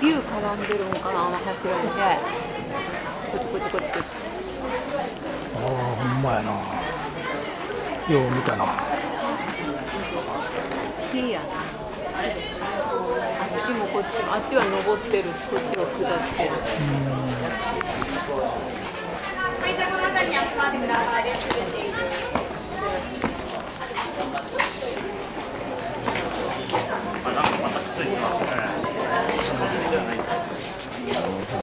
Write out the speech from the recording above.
竜絡んでるんかなあの柱にね。こっちこっちこっちこっち。ああほんまやな。よう見たな。木やなちもこっちもあっちは登ってるしこっちは下ってるはい、じゃあこの辺りに集まってください。レスキューしている。